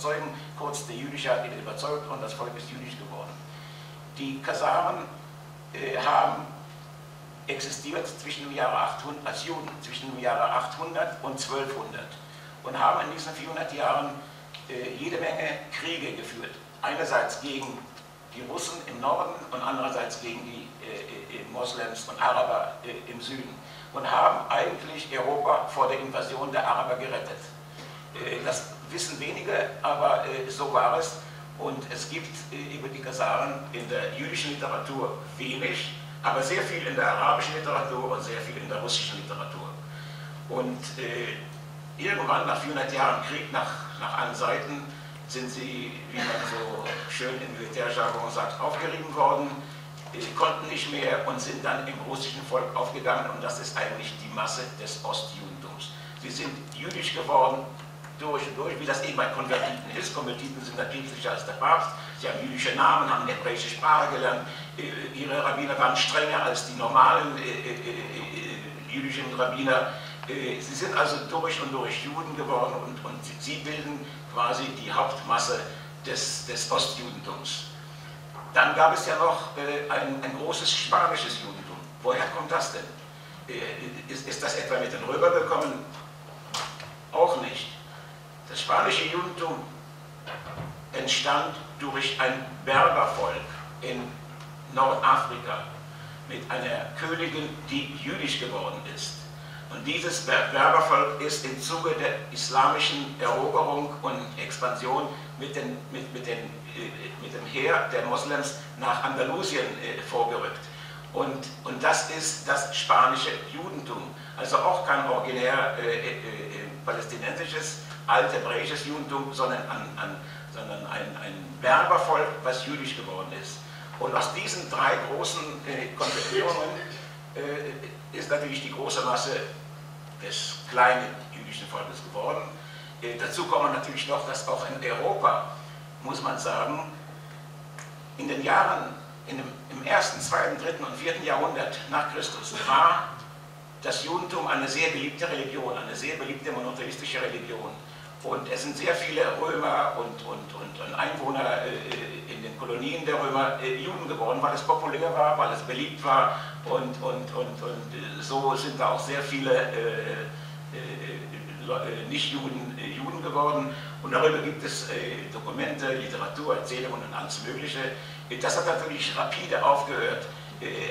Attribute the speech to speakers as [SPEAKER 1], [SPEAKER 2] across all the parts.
[SPEAKER 1] überzeugen. Kurz, der Jüdische hat ihn überzeugt und das Volk ist jüdisch geworden. Die Kasaren äh, haben existiert zwischen dem Jahre 800, als Juden zwischen dem Jahre 800 und 1200 und haben in diesen 400 Jahren äh, jede Menge Kriege geführt. Einerseits gegen die Russen im Norden und andererseits gegen die äh, äh Moslems und Araber äh, im Süden und haben eigentlich Europa vor der Invasion der Araber gerettet. Äh, das wissen wenige, aber äh, so war es. Und es gibt über die Kasaren in der jüdischen Literatur wenig, aber sehr viel in der arabischen Literatur und sehr viel in der russischen Literatur. Und äh, irgendwann nach 400 Jahren Krieg nach, nach allen Seiten sind sie, wie man so schön im Militärjargon sagt, aufgerieben worden, äh, konnten nicht mehr und sind dann im russischen Volk aufgegangen und das ist eigentlich die Masse des Ostjudentums. Sie sind jüdisch geworden, durch und durch, wie das eben bei Konvertiten ist. Konvertiten sind natürlich sicher als der Papst, sie haben jüdische Namen, haben hebräische Sprache gelernt, äh, ihre Rabbiner waren strenger als die normalen äh, äh, jüdischen Rabbiner. Sie sind also durch und durch Juden geworden und, und sie bilden quasi die Hauptmasse des, des Ostjudentums. Dann gab es ja noch ein, ein großes spanisches Judentum. Woher kommt das denn? Ist, ist das etwa mit den Römern gekommen? Auch nicht. Das spanische Judentum entstand durch ein Berbervolk in Nordafrika mit einer Königin, die jüdisch geworden ist. Und dieses Berbervolk ist im Zuge der islamischen Eroberung und Expansion mit, den, mit, mit, den, äh, mit dem Heer der Moslems nach Andalusien äh, vorgerückt. Und, und das ist das spanische Judentum, also auch kein originär äh, äh, äh palästinensisches, althebräisches Judentum, sondern, an, an, sondern ein, ein Berbervolk, was jüdisch geworden ist. Und aus diesen drei großen äh, Konfessionen äh, ist natürlich die große Masse des kleinen jüdischen Volkes geworden. Äh, dazu kommt natürlich noch, dass auch in Europa, muss man sagen, in den Jahren, in dem, im ersten, zweiten, dritten und vierten Jahrhundert nach Christus war das Judentum eine sehr beliebte Religion, eine sehr beliebte monotheistische Religion. Und es sind sehr viele Römer und, und, und, und Einwohner äh, in den Kolonien der Römer äh, Juden geworden, weil es populär war, weil es beliebt war. Und, und, und, und äh, so sind da auch sehr viele äh, äh, äh, Nicht-Juden Juden geworden. Und darüber gibt es Dokumente, Literatur, Erzählungen und alles Mögliche. Das hat natürlich rapide aufgehört.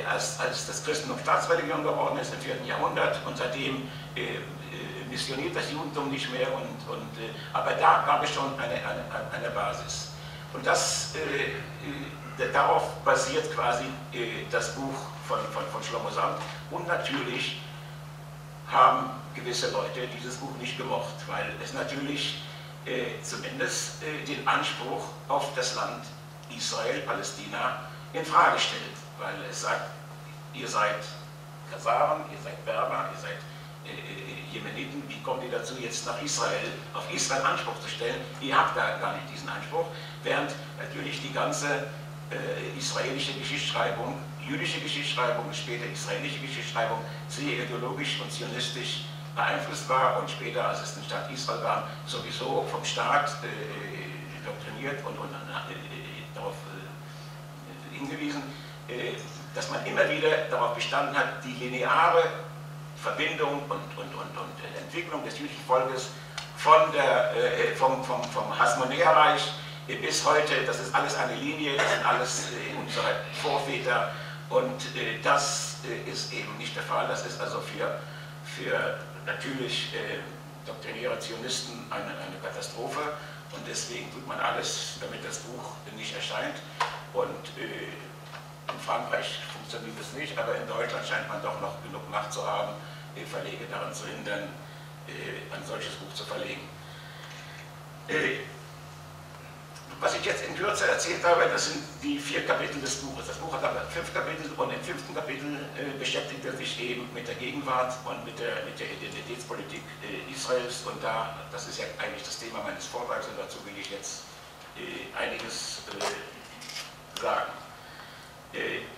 [SPEAKER 1] Als, als das Christentum Staatsreligion geworden ist im 4. Jahrhundert und seitdem missioniert das Judentum nicht mehr, und, und, äh, aber da gab es schon eine, eine, eine Basis. Und das, äh, äh, darauf basiert quasi äh, das Buch von, von, von Shlomo Sand. Und natürlich haben gewisse Leute dieses Buch nicht gemocht, weil es natürlich äh, zumindest äh, den Anspruch auf das Land Israel, Palästina in Frage stellt, weil es sagt, ihr seid Kasaren, ihr seid Berber, ihr seid Jemeniten, wie kommt ihr dazu, jetzt nach Israel, auf Israel Anspruch zu stellen? Ihr habt da gar nicht diesen Anspruch, während natürlich die ganze äh, israelische Geschichtsschreibung, jüdische Geschichtsschreibung, später israelische Geschichtsschreibung sehr ideologisch und zionistisch beeinflusst war und später, als es den Staat Israel war, sowieso vom Staat äh, doktriniert und, und äh, darauf äh, hingewiesen, äh, dass man immer wieder darauf bestanden hat, die lineare Verbindung und, und, und, und Entwicklung des jüdischen Volkes von der, äh, vom, vom, vom Hasmonäerreich bis heute, das ist alles eine Linie, das sind alles äh, unsere Vorväter und das ist eben nicht der Fall. Das ist also für, für natürlich äh, doktrinäre Zionisten eine, eine Katastrophe und deswegen tut man alles, damit das Buch nicht erscheint und äh, in Frankreich funktioniert es nicht, aber in Deutschland scheint man doch noch genug Macht zu haben, Verleger daran zu hindern, äh, ein solches Buch zu verlegen. Äh, was ich jetzt in Kürze erzählt habe, das sind die vier Kapitel des Buches. Das Buch hat aber fünf Kapitel und im fünften Kapitel äh, beschäftigt er sich eben mit der Gegenwart und mit der, mit der Identitätspolitik äh, Israels. Und da, das ist ja eigentlich das Thema meines Vortrags und dazu will ich jetzt äh, einiges äh, sagen.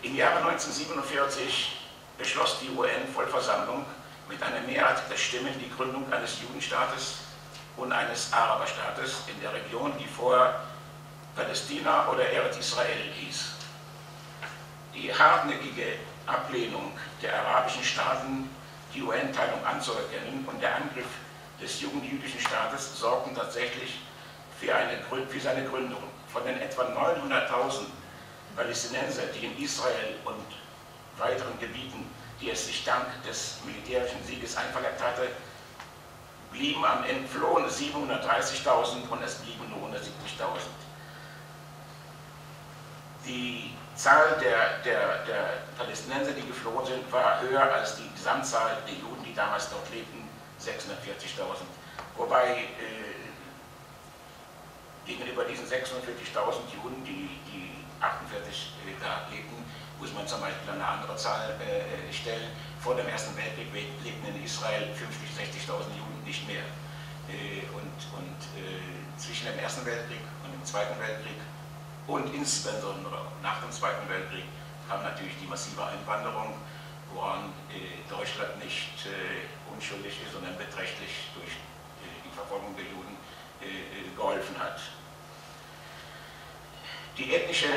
[SPEAKER 1] Im Jahre 1947 beschloss die UN-Vollversammlung mit einer Mehrheit der Stimmen die Gründung eines Judenstaates und eines Araberstaates in der Region, die vorher Palästina oder Eretz Israel hieß. Die hartnäckige Ablehnung der arabischen Staaten, die UN-Teilung anzuerkennen und der Angriff des jungen jüdischen Staates sorgten tatsächlich für, eine, für seine Gründung. Von den etwa 900.000 Palästinenser, die in Israel und weiteren Gebieten, die es sich dank des militärischen Sieges einverleibt hatte, blieben am Ende flohen 730.000 und es blieben nur 170.000. Die Zahl der, der, der Palästinenser, die geflohen sind, war höher als die Gesamtzahl der Juden, die damals dort lebten, 640.000. Wobei äh, gegenüber diesen 640.000 Juden, die, die 48 äh, da lebten, muss man zum Beispiel eine andere Zahl äh, äh stellen. Vor dem Ersten Weltkrieg lebten in Israel 50.000, 60.000 Juden, nicht mehr. Äh, und und äh, zwischen dem Ersten Weltkrieg und dem Zweiten Weltkrieg und insbesondere nach dem Zweiten Weltkrieg kam natürlich die massive Einwanderung, woran äh, Deutschland nicht unschuldig ist, sondern beträchtlich durch die Verfolgung der Juden geholfen hat. Die ethnische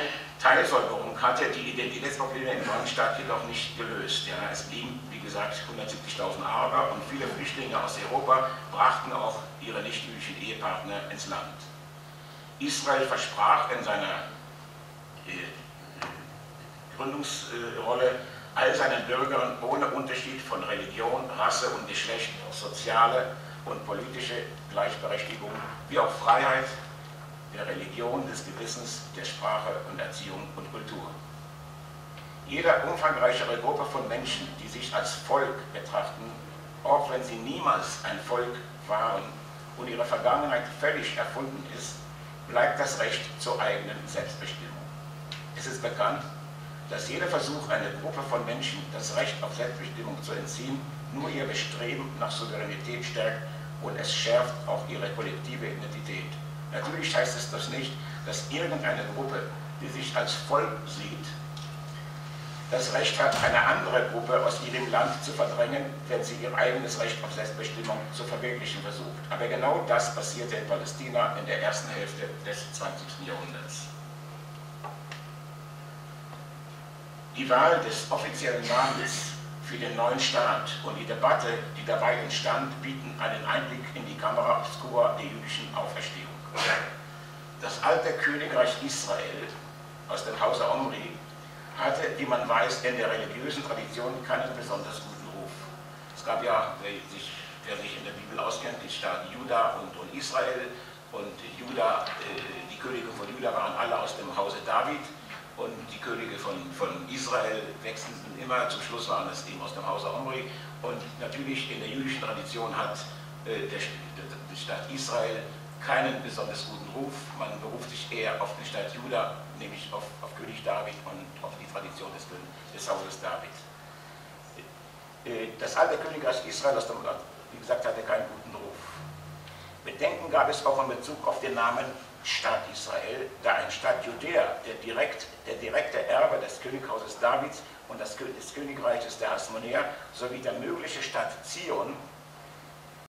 [SPEAKER 1] Teilsäuberung hatte die Identitätsprobleme im neuen Staat jedoch nicht gelöst. Ja, es blieben, wie gesagt, 170.000 Araber und viele Flüchtlinge aus Europa brachten auch ihre nichtjüdischen Ehepartner ins Land. Israel versprach in seiner äh, Gründungsrolle all seinen Bürgern ohne Unterschied von Religion, Rasse und Geschlecht soziale und politische Gleichberechtigung wie auch Freiheit der Religion, des Gewissens, der Sprache und Erziehung und Kultur. Jede umfangreichere Gruppe von Menschen, die sich als Volk betrachten, auch wenn sie niemals ein Volk waren und ihre Vergangenheit völlig erfunden ist, bleibt das Recht zur eigenen Selbstbestimmung. Es ist bekannt, dass jeder Versuch, einer Gruppe von Menschen das Recht auf Selbstbestimmung zu entziehen, nur ihr Bestreben nach Souveränität stärkt und es schärft auch ihre kollektive Identität. Natürlich heißt es das nicht, dass irgendeine Gruppe, die sich als Volk sieht, das Recht hat, eine andere Gruppe aus ihrem Land zu verdrängen, wenn sie ihr eigenes Recht auf Selbstbestimmung zu verwirklichen versucht. Aber genau das passierte in Palästina in der ersten Hälfte des 20. Jahrhunderts. Die Wahl des offiziellen Namens für den neuen Staat und die Debatte, die dabei entstand, bieten einen Einblick in die Kamera obscura der jüdischen Auferstehung. Das alte Königreich Israel aus dem Hause Omri hatte, wie man weiß, in der religiösen Tradition keinen besonders guten Ruf. Es gab ja, wer sich, wer sich in der Bibel auskennt, die Staaten Juda und, und Israel. Und Juda, äh, die Könige von Juda waren alle aus dem Hause David und die Könige von, von Israel wechselten immer, zum Schluss waren es eben aus dem Hause Omri. Und natürlich in der jüdischen Tradition hat äh, der, der Staat Israel keinen besonders guten Ruf. Man beruft sich eher auf den Staat Juda, nämlich auf, auf König David und auf die Tradition des, des Hauses David. Äh, das alte Königreich Israel, das wie gesagt hatte keinen guten Ruf. Bedenken gab es auch in Bezug auf den Namen Staat Israel, da ein Staat Judäa, der, direkt, der direkte Erbe des Könighauses Davids und des Königreiches der Hasmonäer sowie der mögliche Staat Zion